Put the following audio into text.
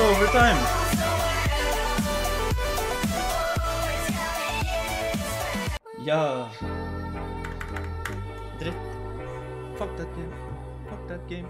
Over time. Yeah. Drift. Fuck that game. Fuck that game.